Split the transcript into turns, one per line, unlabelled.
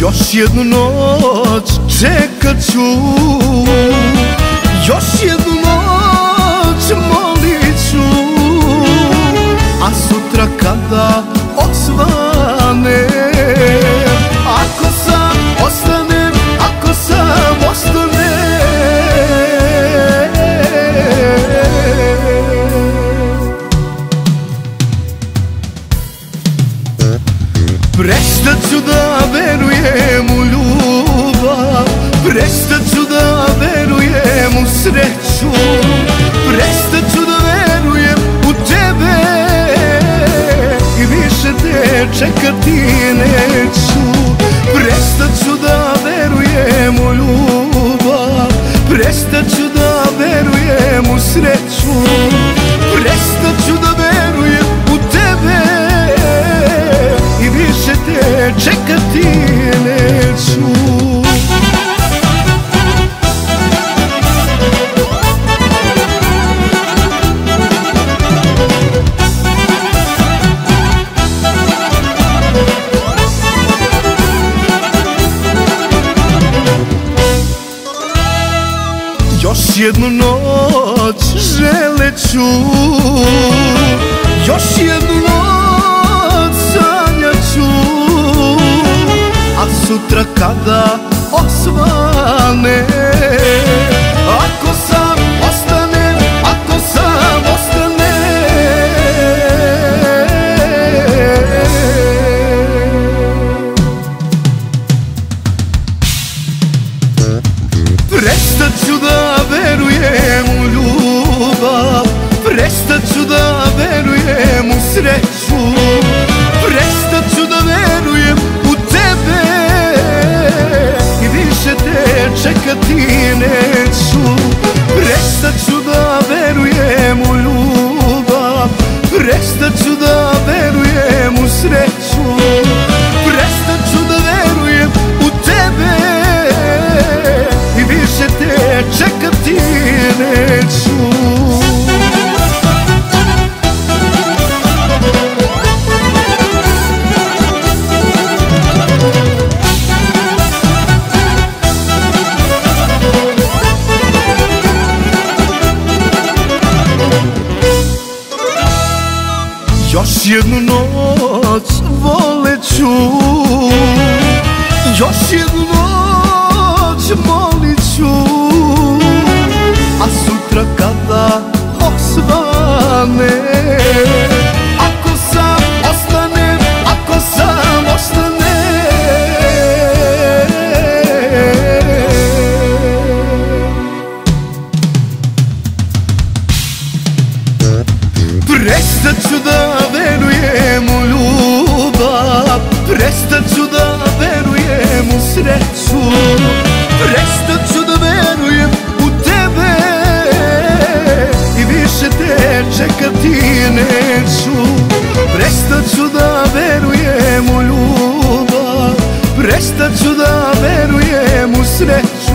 Još jednu noć čekat ću kada osvane Ako sam ostanem, ako sam ostanem Prestat ću da verujem u ljubav Prestat ću da verujem u sreću Prestat ću čekati neću. Prestat ću da verujem u ljubav. Prestat ću da verujem u sreću jednu noć želeću Još jednu noć sanjaću A sutra kada osvane te Još jednu noć voleću Još jednu noć molit ću. A sutra kada osvane Ako sam ostane, ako sam ostane. Prestat ću da verujem u ljubav? Prestat ću da verujem u sreću. Prestat ću da verujem u tebe. I više te čekati neću. Prestat ću da verujem u ljubav. Prestat ću da verujem u sreću